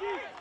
Yes.